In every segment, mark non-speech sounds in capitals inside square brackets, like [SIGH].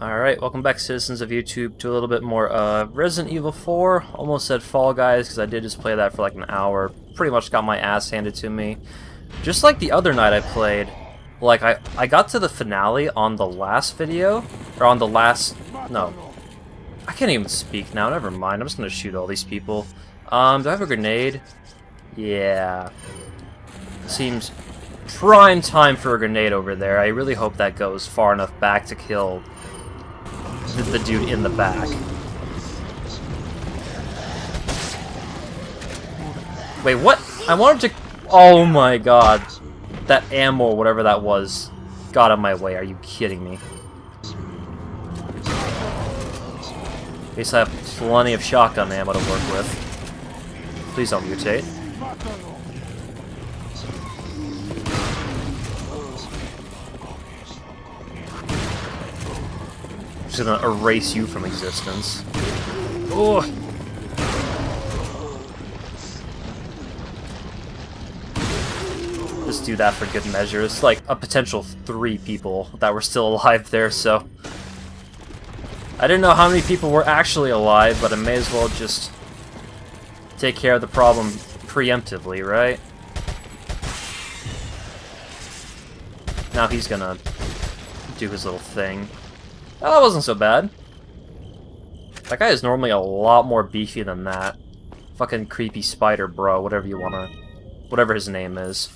Alright, welcome back citizens of YouTube to a little bit more uh, Resident Evil 4. Almost said Fall Guys because I did just play that for like an hour. Pretty much got my ass handed to me. Just like the other night I played, like I, I got to the finale on the last video, or on the last, no. I can't even speak now, never mind, I'm just gonna shoot all these people. Um, do I have a grenade? Yeah. Seems prime time for a grenade over there. I really hope that goes far enough back to kill the, dude in the back. Wait, what? I wanted to... Oh my god. That ammo, whatever that was, got in my way. Are you kidding me? At least I have plenty of shotgun ammo to work with. Please don't mutate. Just gonna erase you from existence. Oh. Just do that for good measure. It's like a potential three people that were still alive there, so... I didn't know how many people were actually alive, but I may as well just take care of the problem preemptively, right? Now he's gonna do his little thing. That wasn't so bad. That guy is normally a lot more beefy than that. Fucking creepy spider bro, whatever you wanna... Whatever his name is.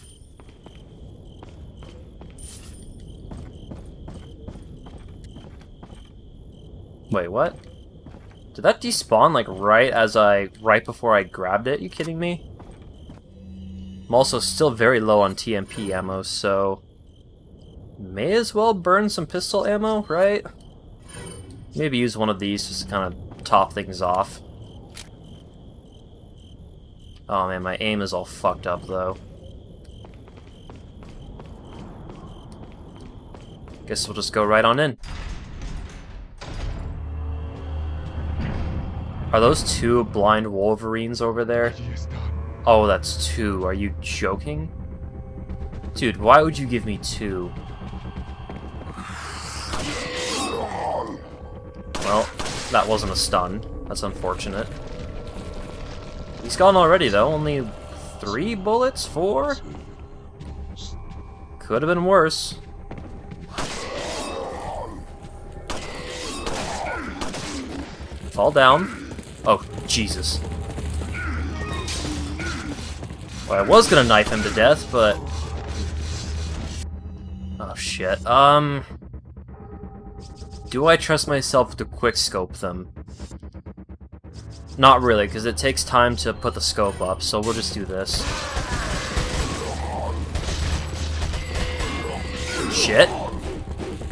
Wait, what? Did that despawn, like, right as I... right before I grabbed it? You kidding me? I'm also still very low on TMP ammo, so... May as well burn some pistol ammo, right? Maybe use one of these just to kind of top things off. Oh man, my aim is all fucked up though. Guess we'll just go right on in. Are those two blind wolverines over there? Oh, that's two. Are you joking? Dude, why would you give me two? Well, that wasn't a stun. That's unfortunate. He's gone already, though. Only three bullets? Four? Could have been worse. Fall down. Oh, Jesus. Well, I was gonna knife him to death, but... Oh, shit. Um... Do I trust myself to quickscope them? Not really, because it takes time to put the scope up, so we'll just do this. Shit.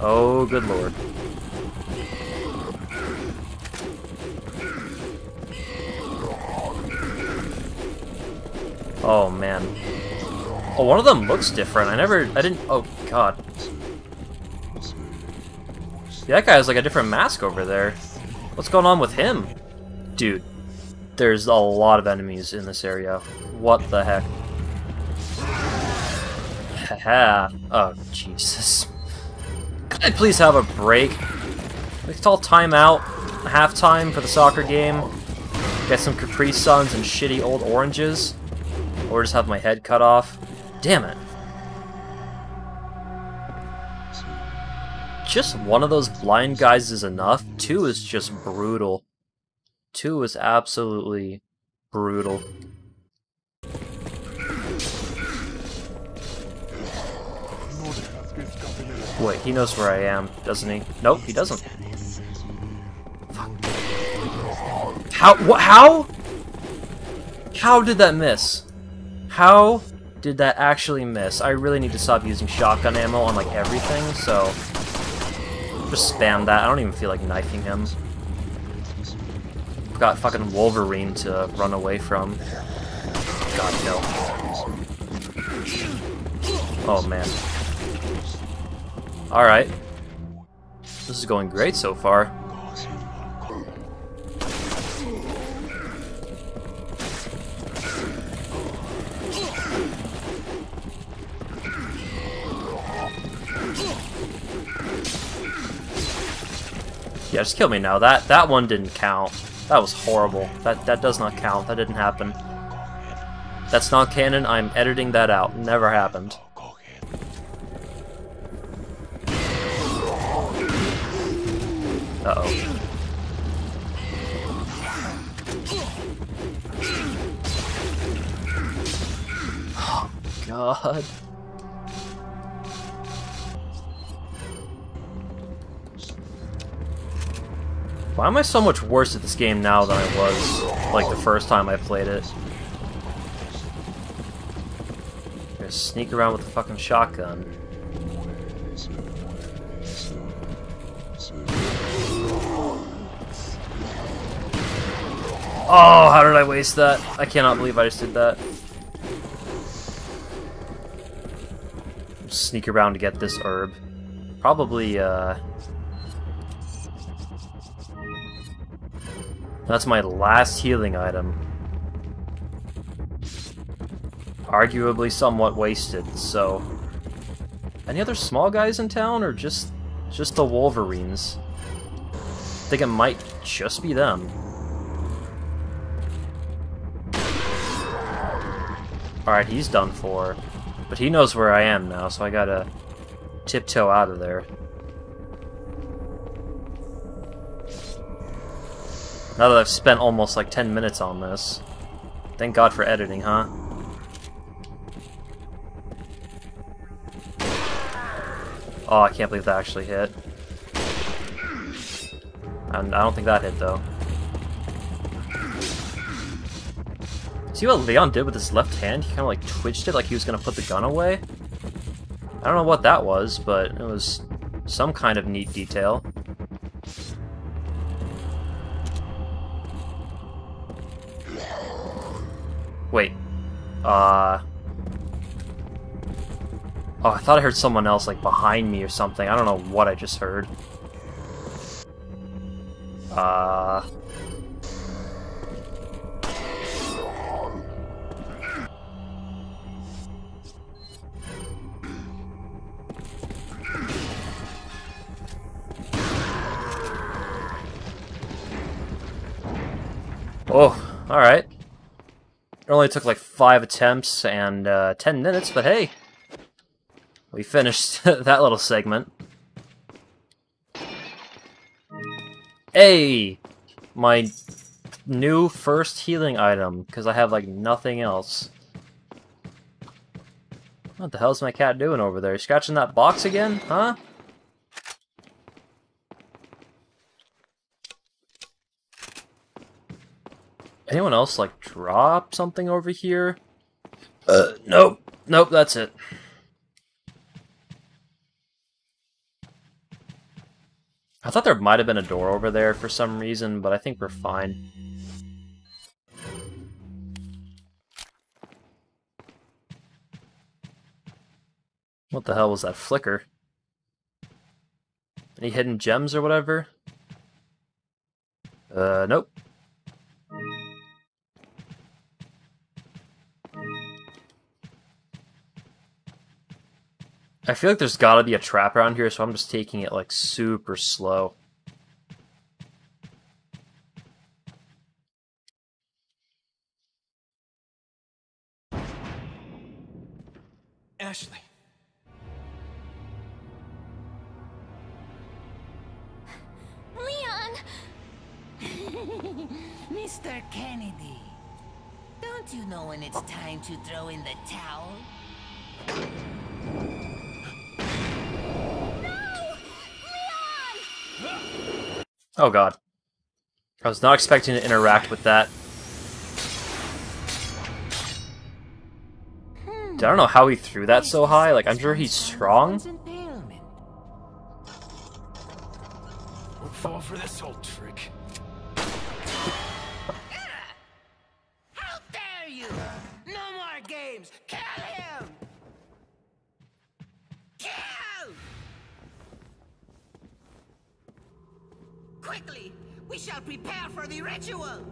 Oh, good lord. Oh, man. Oh, one of them looks different. I never... I didn't... Oh, God. That guy has like a different mask over there. What's going on with him? Dude, there's a lot of enemies in this area. What the heck? Haha. oh, Jesus. Could I please have a break? Let's all time out, halftime for the soccer game, get some Capri Suns and shitty old oranges, or just have my head cut off. Damn it. Just one of those blind guys is enough. Two is just brutal. Two is absolutely brutal. Wait, he knows where I am, doesn't he? Nope, he doesn't. Fuck. How? How? How did that miss? How did that actually miss? I really need to stop using shotgun ammo on like everything, so just spam that. I don't even feel like knifing him. I've Got fucking Wolverine to run away from. God, no. Oh, man. Alright. This is going great so far. Yeah, just kill me now. That that one didn't count. That was horrible. That that does not count. That didn't happen. That's not canon. I'm editing that out. Never happened. Uh-oh. Oh, [GASPS] God. Why am I so much worse at this game now than I was, like, the first time I played it? Gonna sneak around with a fucking shotgun. Oh, how did I waste that? I cannot believe I just did that. Sneak around to get this herb. Probably, uh... That's my last healing item. Arguably somewhat wasted, so... Any other small guys in town, or just just the Wolverines? I think it might just be them. Alright, he's done for. But he knows where I am now, so I gotta tiptoe out of there. Now that I've spent almost like 10 minutes on this. Thank god for editing, huh? Oh, I can't believe that actually hit. And I don't think that hit, though. See what Leon did with his left hand? He kind of like twitched it like he was going to put the gun away? I don't know what that was, but it was some kind of neat detail. Uh... Oh, I thought I heard someone else, like, behind me or something. I don't know what I just heard. Uh... Oh, alright. It only took like five attempts and uh, ten minutes, but hey, we finished [LAUGHS] that little segment. Hey! My new first healing item, because I have like nothing else. What the hell's my cat doing over there? Scratching that box again? Huh? Anyone else, like, drop something over here? Uh, nope. Nope, that's it. I thought there might have been a door over there for some reason, but I think we're fine. What the hell was that flicker? Any hidden gems or whatever? Uh, nope. I feel like there's gotta be a trap around here, so I'm just taking it like super slow. Oh god. I was not expecting to interact with that. I don't know how he threw that so high. Like, I'm sure he's strong. Won't fall for this old trick. How dare you! No more games! Quickly! We shall prepare for the ritual!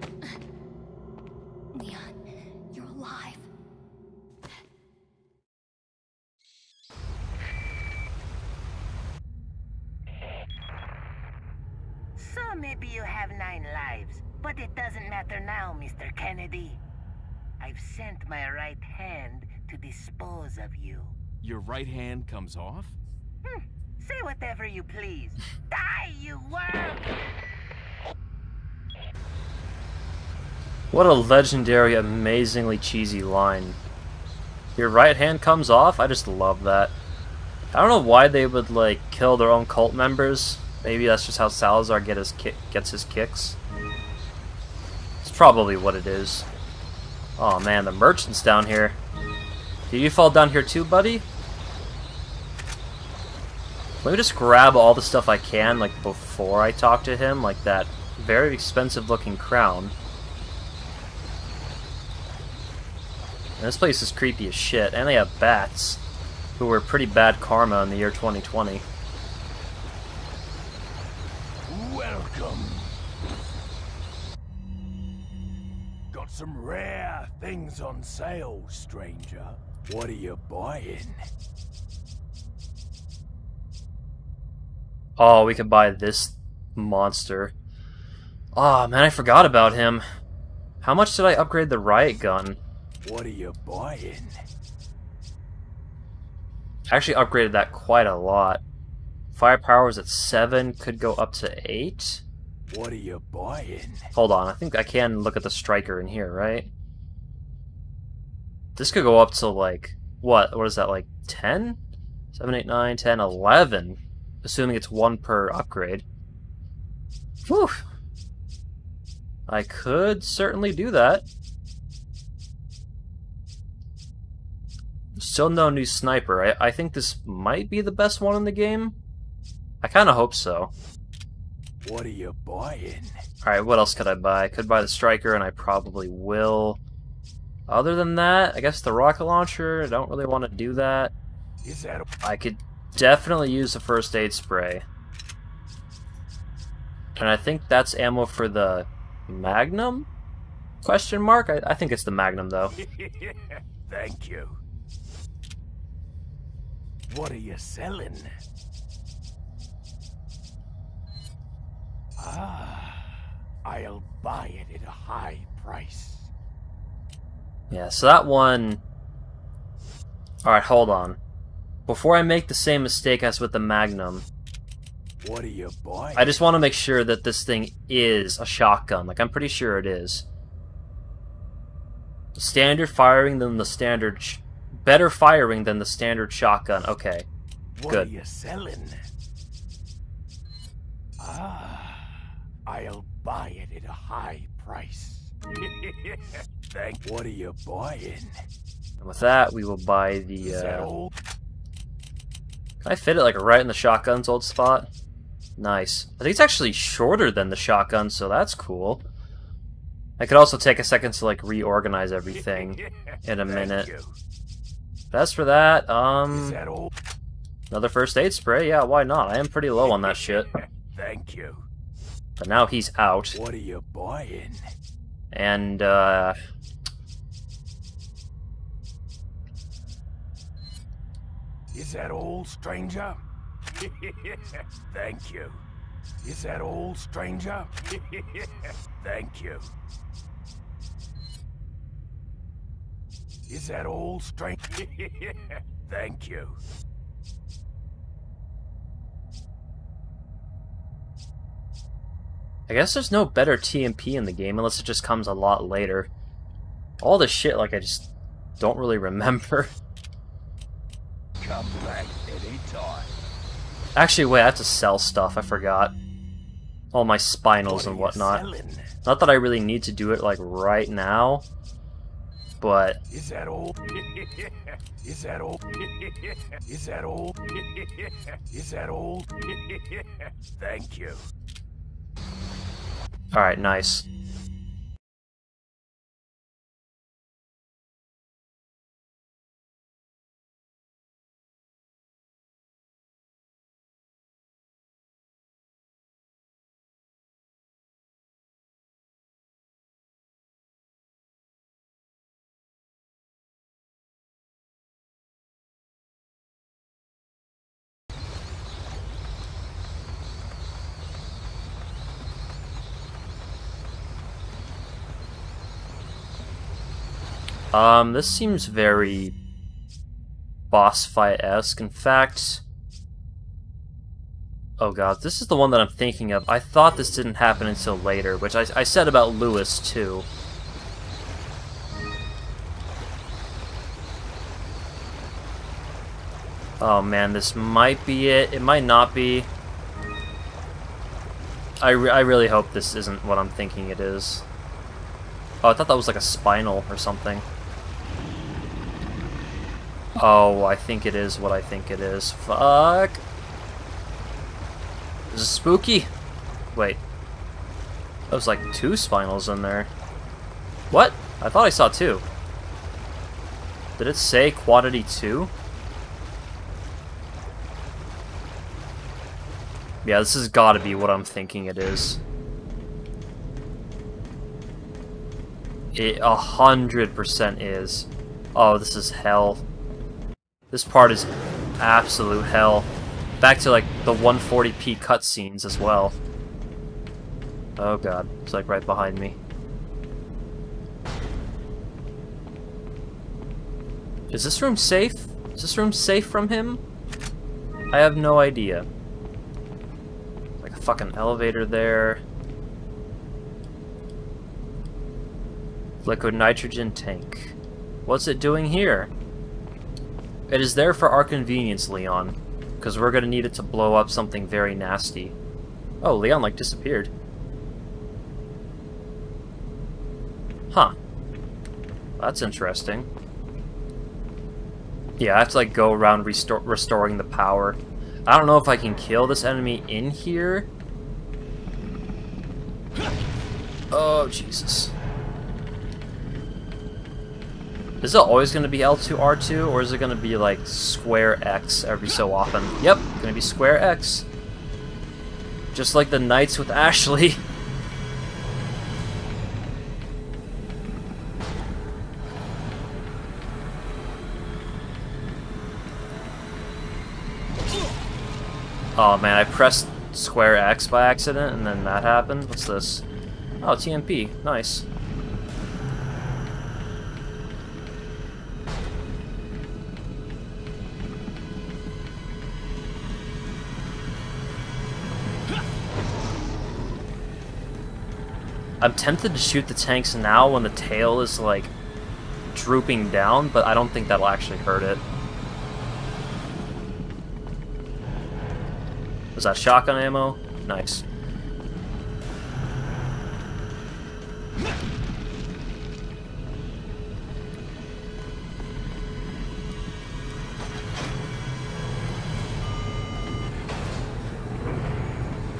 [LAUGHS] Leon, you're alive. Or maybe you have nine lives. But it doesn't matter now, Mr. Kennedy. I've sent my right hand to dispose of you. Your right hand comes off? Hmm. Say whatever you please. Die, you worm! What a legendary, amazingly cheesy line. Your right hand comes off? I just love that. I don't know why they would, like, kill their own cult members. Maybe that's just how Salazar get his gets his kicks. It's probably what it is. Oh man, the merchant's down here. Did you fall down here too, buddy? Let me just grab all the stuff I can, like, before I talk to him, like that very expensive looking crown. And this place is creepy as shit, and they have bats, who were pretty bad karma in the year 2020. Welcome. Got some rare things on sale, stranger. What are you buying? Oh, we could buy this monster. Oh man, I forgot about him. How much did I upgrade the riot gun? What are you buying? I actually upgraded that quite a lot. Firepower was at 7, could go up to 8. What are you buying? Hold on, I think I can look at the striker in here, right? This could go up to like, what? What is that, like 10? 7, 8, 9, 10, 11. Assuming it's one per upgrade. Whew. I could certainly do that. Still no new sniper. I, I think this might be the best one in the game. I kind of hope so. What are you buying? Alright, what else could I buy? I could buy the striker, and I probably will. Other than that, I guess the rocket launcher, I don't really want to do that. Is that a I could definitely use the first aid spray. And I think that's ammo for the Magnum? Question mark? I, I think it's the Magnum, though. [LAUGHS] Thank you. What are you selling? Ah, I'll buy it at a high price. Yeah, so that one... Alright, hold on. Before I make the same mistake as with the Magnum, What are you buying? I just want to make sure that this thing is a shotgun. Like, I'm pretty sure it is. Standard firing than the standard... Sh better firing than the standard shotgun. Okay. What good. are you selling? Ah, I'll buy it at a high price. [LAUGHS] Thank. What are you buying? And with that, we will buy the... Uh? Can I fit it, like, right in the shotgun's old spot? Nice. I think it's actually shorter than the shotgun, so that's cool. I could also take a second to, like, reorganize everything [LAUGHS] in a minute. But as for that, um... that? Another first aid spray? Yeah, why not? I am pretty low on that shit. [LAUGHS] Thank you. But now he's out. What are you buying? And, uh... Is that all, stranger? [LAUGHS] Thank you. Is that all, stranger? [LAUGHS] Thank you. Is that all, stranger? [LAUGHS] Thank you. I guess there's no better TMP in the game unless it just comes a lot later. All this shit, like, I just don't really remember. Come back anytime. Actually, wait, I have to sell stuff, I forgot. All my spinels What and whatnot. selling? Not that I really need to do it, like, right now. But, Is that all? [LAUGHS] Is that all? [LAUGHS] Is that all? [LAUGHS] Is that all? Thank you. alright, nice. Um, this seems very boss fight-esque. In fact... Oh god, this is the one that I'm thinking of. I thought this didn't happen until later, which I, I said about Lewis, too. Oh man, this might be it. It might not be. I, re I really hope this isn't what I'm thinking it is. Oh, I thought that was like a spinel or something. Oh, I think it is what I think it is. Fuck. Is this spooky? Wait. That was like two spinels in there. What? I thought I saw two. Did it say quantity two? Yeah, this has got to be what I'm thinking it is. It a hundred percent is. Oh, this is hell. This part is absolute hell. Back to like the 140p cutscenes as well. Oh god, it's like right behind me. Is this room safe? Is this room safe from him? I have no idea Like a fucking elevator there. Liquid nitrogen tank. What's it doing here? It is there for our convenience, Leon. Because we're gonna need it to blow up something very nasty. Oh, Leon, like, disappeared. Huh. That's interesting. Yeah, I have to, like, go around restor restoring the power. I don't know if I can kill this enemy in here. Oh, Jesus. Is it always going to be L2, R2, or is it going to be like square X every so often? Yep, going to be square X. Just like the Knights with Ashley. [LAUGHS] Oh man, I pressed square X by accident and then that happened. What's this? Oh, TMP. Nice. I'm tempted to shoot the tanks now when the tail is like drooping down, but I don't think that'll actually hurt it. Was that shotgun ammo? Nice.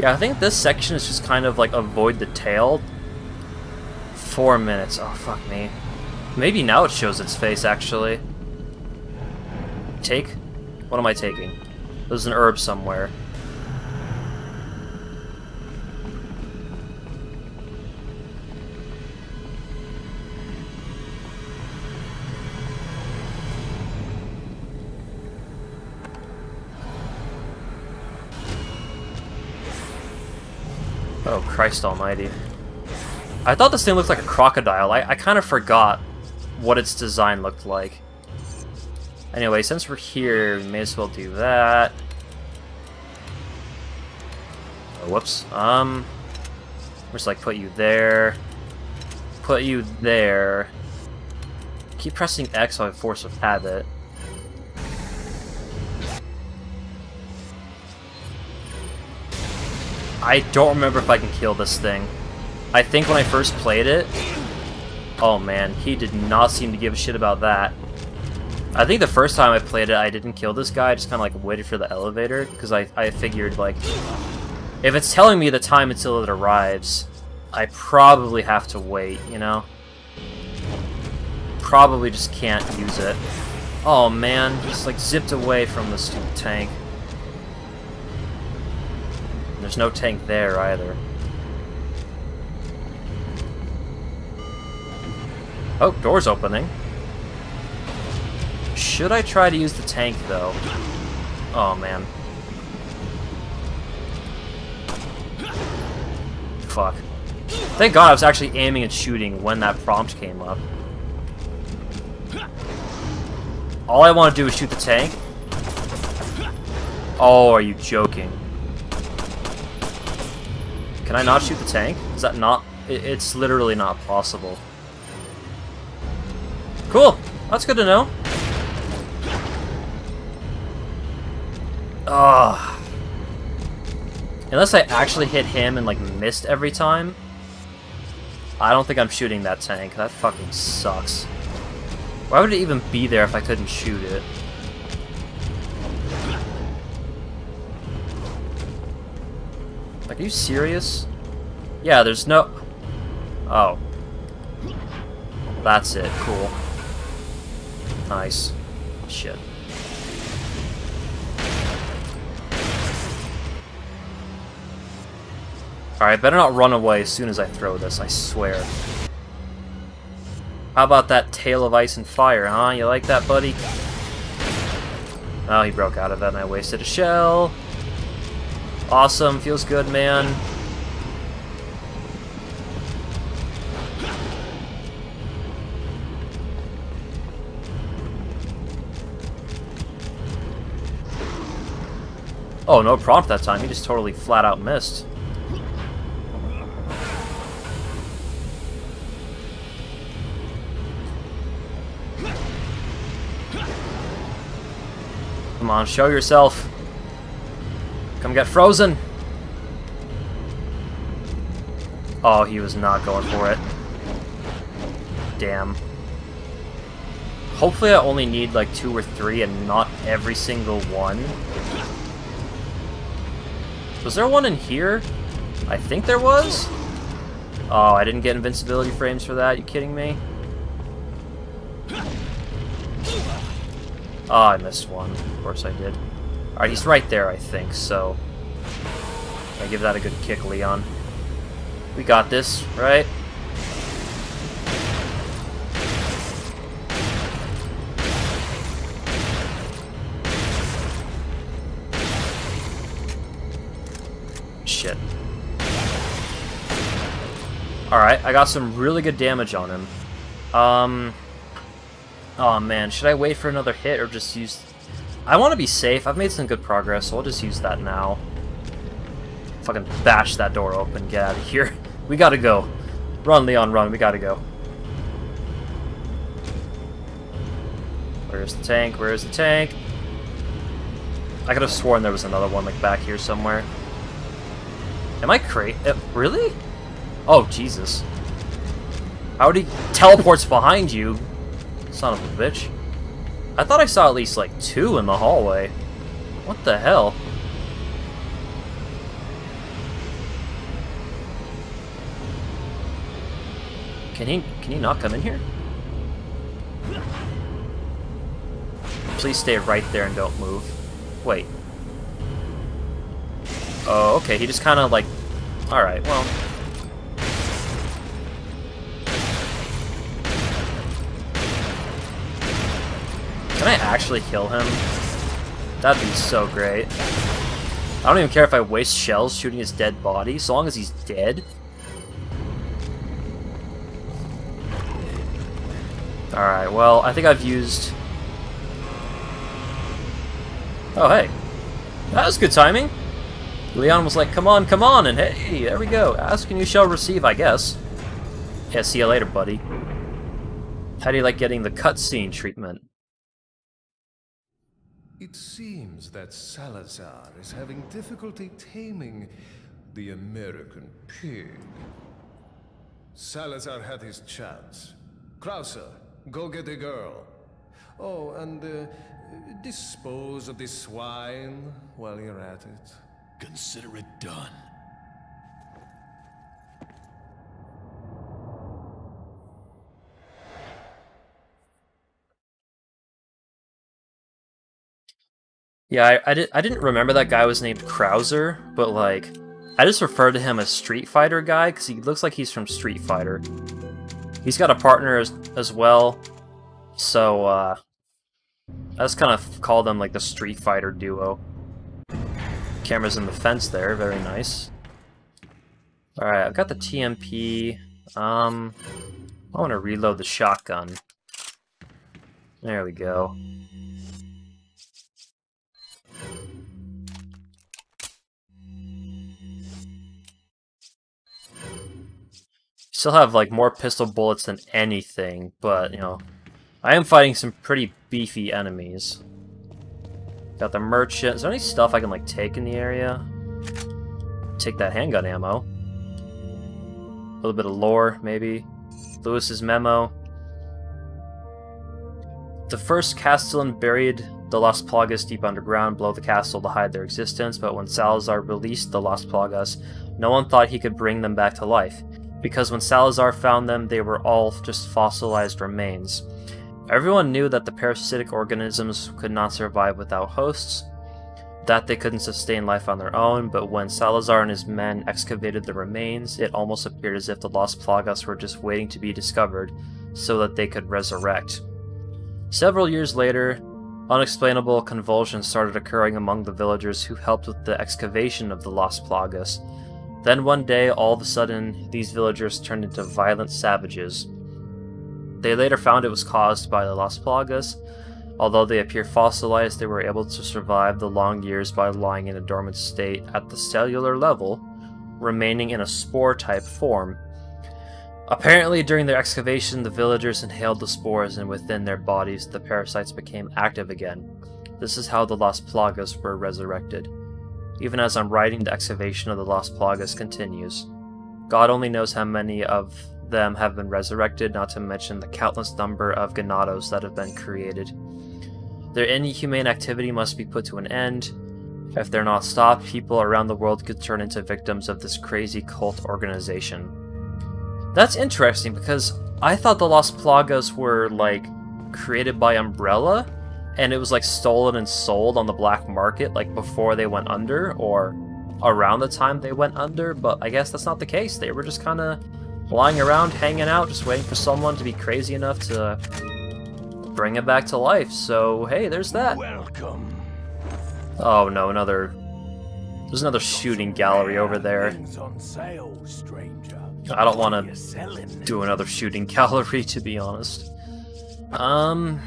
Yeah, I think this section is just kind of like avoid the tail. Four minutes. Oh, fuck me. Maybe now it shows its face, actually. Take? What am I taking? There's an herb somewhere. Oh, Christ almighty. I thought this thing looked like a crocodile. I, I kind of forgot what its design looked like. Anyway, since we're here, we may as well do that. Oh, whoops. Um, just like put you there. Put you there. Keep pressing X on force of habit. I don't remember if I can kill this thing. I think when I first played it... Oh man, he did not seem to give a shit about that. I think the first time I played it, I didn't kill this guy, I just kind of like waited for the elevator, because I, I figured like, if it's telling me the time until it arrives, I probably have to wait, you know? Probably just can't use it. Oh man, just like zipped away from the stupid tank. There's no tank there either. Oh, door's opening. Should I try to use the tank, though? Oh, man. Fuck. Thank god I was actually aiming and shooting when that prompt came up. All I want to do is shoot the tank? Oh, are you joking? Can I not shoot the tank? Is that not... It's literally not possible. Cool. That's good to know. Ugh. Unless I actually hit him and, like, missed every time, I don't think I'm shooting that tank. That fucking sucks. Why would it even be there if I couldn't shoot it? Like, are you serious? Yeah, there's no... Oh. That's it. Cool. Nice. Shit. Alright, better not run away as soon as I throw this, I swear. How about that tail of ice and fire, huh? You like that, buddy? Oh, he broke out of that and I wasted a shell. Awesome, feels good, man. Oh, no prompt that time. He just totally flat out missed. Come on, show yourself. Come get frozen. Oh, he was not going for it. Damn. Hopefully I only need like two or three and not every single one. Was there one in here? I think there was? Oh, I didn't get invincibility frames for that. You kidding me? Oh, I missed one. Of course I did. Alright, he's right there, I think, so... I give that a good kick, Leon. We got this, right? Alright, I got some really good damage on him. Um... Oh man, should I wait for another hit or just use... I want to be safe. I've made some good progress, so I'll just use that now. Fucking bash that door open. Get out of here. [LAUGHS] We gotta go. Run, Leon, run. We gotta go. Where's the tank? Where's the tank? I could have sworn there was another one, like, back here somewhere. Am I crazy? Uh, really? Oh, Jesus. How did he teleports behind you? Son of a bitch. I thought I saw at least, like, two in the hallway. What the hell? Can he, can he not come in here? Please stay right there and don't move. Wait. Oh, okay, he just kind of, like... Alright, well... Can I actually kill him? That'd be so great. I don't even care if I waste shells shooting his dead body, so long as he's dead. Alright, well, I think I've used... Oh, hey. That was good timing. Leon was like, come on, come on, and hey, there we go. Ask and you shall receive, I guess. Yeah, see you later, buddy. How do you like getting the cutscene treatment? It seems that Salazar is having difficulty taming the American pig. Salazar had his chance. Krauser, go get the girl. Oh, and uh, dispose of this swine while you're at it. Consider it done. Yeah, I, I, did, I didn't remember that guy was named Krauser, but like, I just refer to him as Street Fighter guy because he looks like he's from Street Fighter. He's got a partner as, as well, so uh, I just kind of call them like the Street Fighter duo. Cameras in the fence there, very nice. Alright, I've got the TMP. Um, I want to reload the shotgun. There we go. Still have, like, more pistol bullets than anything, but, you know, I am fighting some pretty beefy enemies. Got the merchant. Is there any stuff I can, like, take in the area? Take that handgun ammo. A little bit of lore, maybe. Lewis's memo. The first Castellan buried the Las Plagas deep underground below the castle to hide their existence, but when Salazar released the Las Plagas, no one thought he could bring them back to life, because when Salazar found them, they were all just fossilized remains. Everyone knew that the parasitic organisms could not survive without hosts, that they couldn't sustain life on their own, but when Salazar and his men excavated the remains, it almost appeared as if the Las Plagas were just waiting to be discovered so that they could resurrect. Several years later, unexplainable convulsions started occurring among the villagers who helped with the excavation of the Las Plagas. Then one day, all of a sudden, these villagers turned into violent savages. They later found it was caused by the Las Plagas, Although they appear fossilized, they were able to survive the long years by lying in a dormant state at the cellular level, remaining in a spore-type form. Apparently, during their excavation, the villagers inhaled the spores and within their bodies the parasites became active again. This is how the Las Plagas were resurrected. Even as I'm writing, the excavation of the Las Plagas continues. God only knows how many of them have been resurrected, not to mention the countless number of ganados that have been created. Their inhumane activity must be put to an end. If they're not stopped, people around the world could turn into victims of this crazy cult organization. That's interesting because I thought the Las Plagas were like created by Umbrella and it was like stolen and sold on the black market like before they went under or around the time they went under, but I guess that's not the case. They were just kind of lying around, hanging out, just waiting for someone to be crazy enough to bring it back to life. So, hey, there's that. Welcome. Oh no, another... There's another shooting gallery over there. Sale. I don't want What are you to do another shooting [LAUGHS] gallery, to be honest. Um,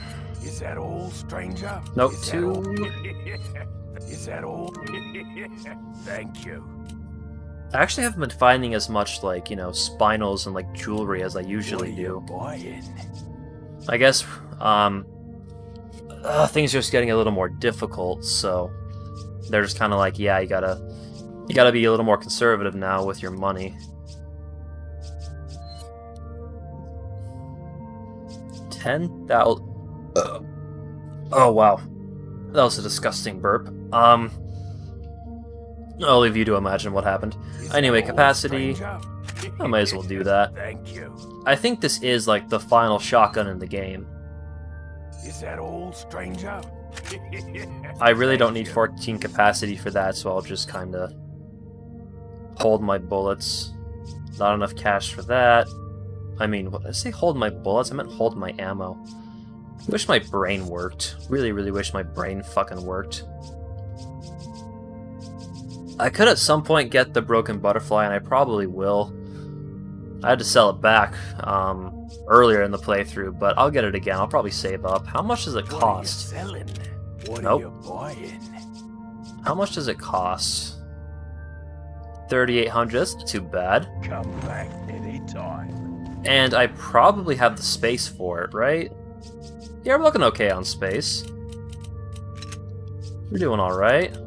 Is that all, stranger? Nope, Is two. [LAUGHS] Is that all? [LAUGHS] Thank you. I actually haven't been finding as much, like, you know, spinels and, like, jewelry as I usually do. buying? I guess, um, uh, things are just getting a little more difficult, so they're just kind of like, yeah, you gotta, you gotta be a little more conservative now with your money. Ten thousand. Oh wow, that was a disgusting burp. Um, I'll leave you to imagine what happened. Anyway, capacity. I might as well do that. Thank you. I think this is like the final shotgun in the game. Is that all, stranger? [LAUGHS] I really don't need 14 capacity for that, so I'll just kind of hold my bullets. Not enough cash for that. I mean, what did I say hold my bullets? I meant hold my ammo. Wish my brain worked. Really, really wish my brain fucking worked. I could at some point get the broken butterfly, and I probably will. I had to sell it back um, earlier in the playthrough, but I'll get it again. I'll probably save up. How much does it What are you cost? selling? What Nope. are you buying? How much does it cost? 3800 that's not too bad. Come back anytime. And I probably have the space for it, right? Yeah, we're looking okay on space. We're doing alright.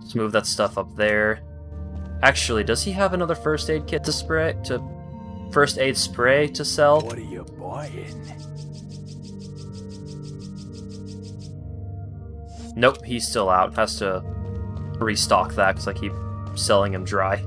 Let's move that stuff up there. Actually, does he have another first aid kit to spray to first aid spray to sell? What are you buying? Nope, he's still out. Has to restock that because I keep selling him dry.